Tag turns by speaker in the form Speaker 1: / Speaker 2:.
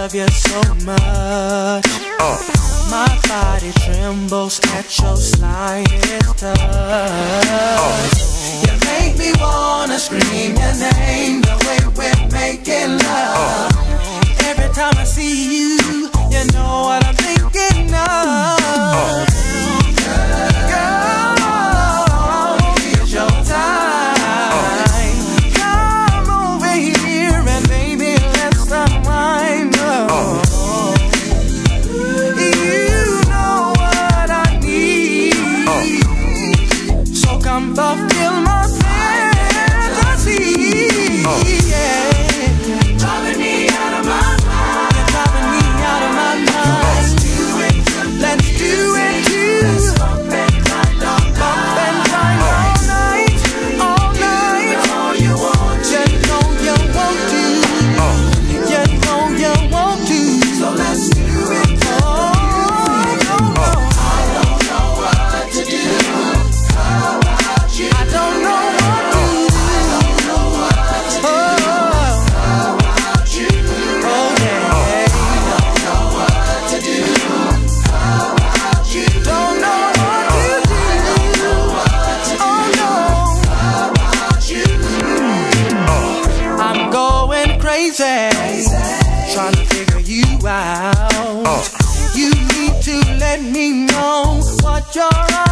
Speaker 1: love you so much. My body trembles at your slightest touch. You make me wanna scream your name the way we're making love. Oh. trying to figure you out. Oh. You need to let me know what you're on.